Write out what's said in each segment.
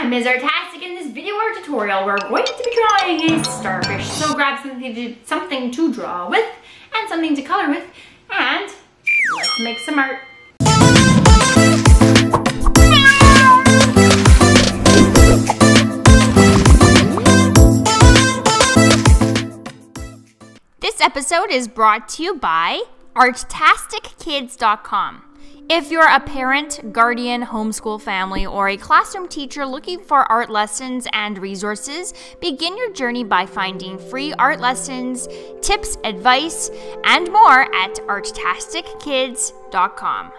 I'm Ms. Artastic. In this video art tutorial, we're going to be drawing a starfish. So grab something to, something to draw with and something to color with and let's make some art. This episode is brought to you by artastickids.com. If you're a parent, guardian, homeschool family, or a classroom teacher looking for art lessons and resources, begin your journey by finding free art lessons, tips, advice, and more at artastickids.com.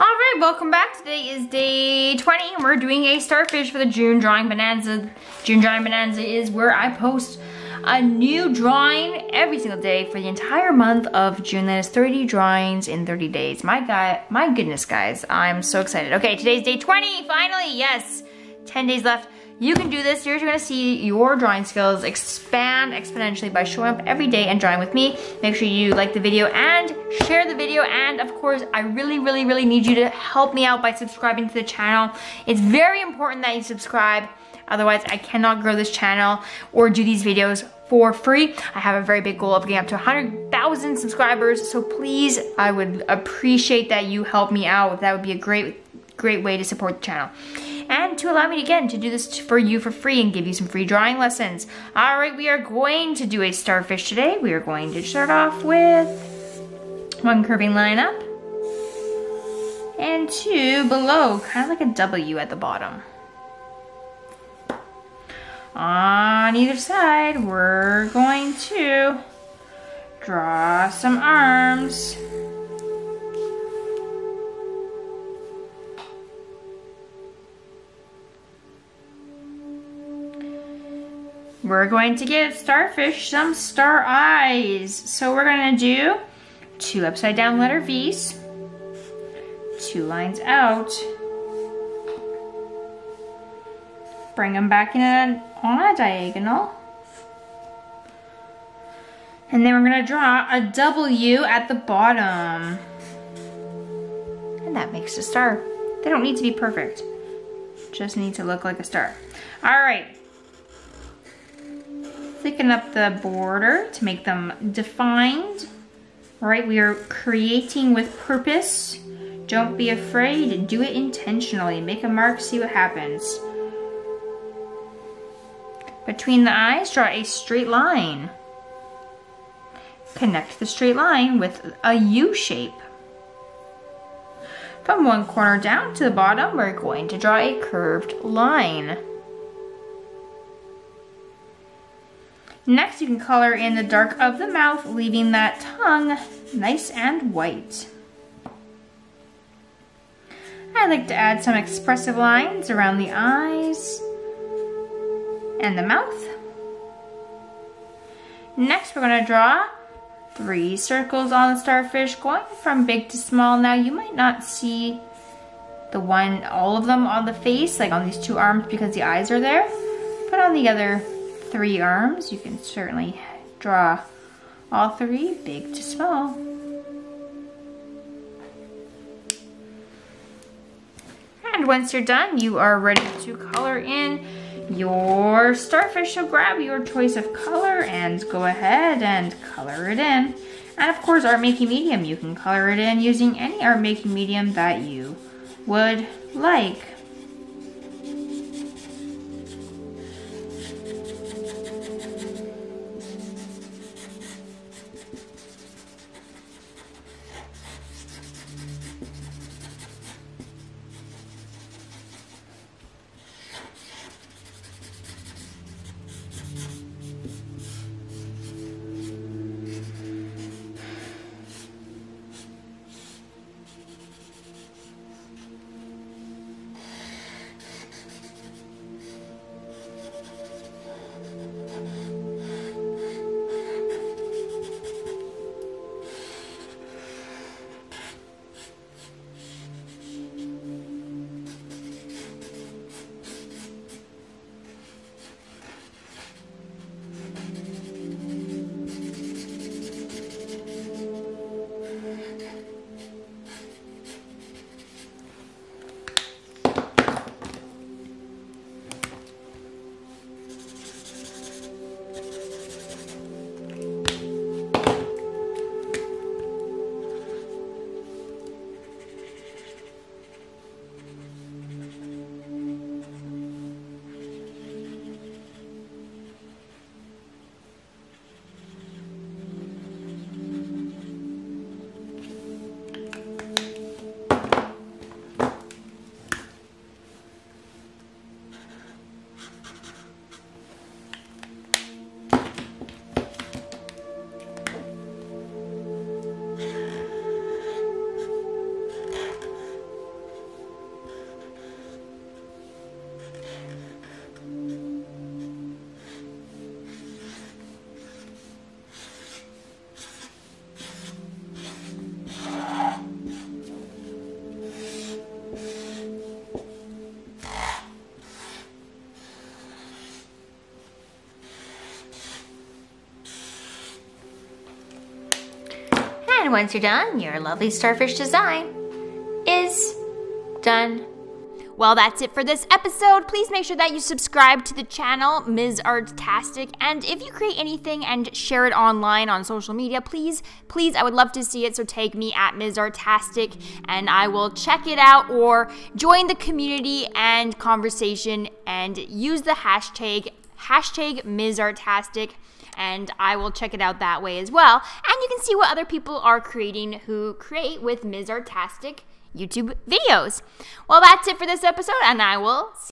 All right, welcome back. Today is day 20 and we're doing a starfish for the June Drawing Bonanza. June Drawing Bonanza is where I post a new drawing every single day for the entire month of June. That is 30 drawings in 30 days. My guy, my goodness, guys, I'm so excited. Okay, today's day 20, finally, yes. 10 days left. You can do this. You're gonna see your drawing skills expand exponentially by showing up every day and drawing with me. Make sure you like the video and share the video. And of course, I really, really, really need you to help me out by subscribing to the channel. It's very important that you subscribe. Otherwise, I cannot grow this channel or do these videos for free. I have a very big goal of getting up to 100,000 subscribers. So please, I would appreciate that you help me out. That would be a great, great way to support the channel. And to allow me again to do this for you for free and give you some free drawing lessons. All right, we are going to do a starfish today. We are going to start off with one curving line up and two below, kind of like a W at the bottom on either side, we're going to draw some arms. We're going to give starfish some star eyes. So we're gonna do two upside down letter V's, two lines out, bring them back in on a diagonal. And then we're gonna draw a W at the bottom. And that makes a star. They don't need to be perfect. Just need to look like a star. All right. Thicken up the border to make them defined. All right, we are creating with purpose. Don't be afraid, do it intentionally. Make a mark, see what happens. Between the eyes, draw a straight line. Connect the straight line with a U shape. From one corner down to the bottom, we're going to draw a curved line. Next, you can color in the dark of the mouth, leaving that tongue nice and white. I like to add some expressive lines around the eyes and the mouth. Next, we're gonna draw three circles on the starfish going from big to small. Now, you might not see the one, all of them on the face, like on these two arms because the eyes are there. But on the other three arms, you can certainly draw all three, big to small. And once you're done, you are ready to color in your starfish. So grab your choice of color and go ahead and color it in. And of course, art making medium, you can color it in using any art making medium that you would like. And once you're done, your lovely starfish design is done. Well, that's it for this episode. Please make sure that you subscribe to the channel, Ms. Artastic. And if you create anything and share it online on social media, please, please, I would love to see it. So tag me at Ms. Artastic and I will check it out or join the community and conversation and use the hashtag, hashtag Ms. Artastic and I will check it out that way as well. And you can see what other people are creating who create with Ms. Artastic YouTube videos. Well, that's it for this episode, and I will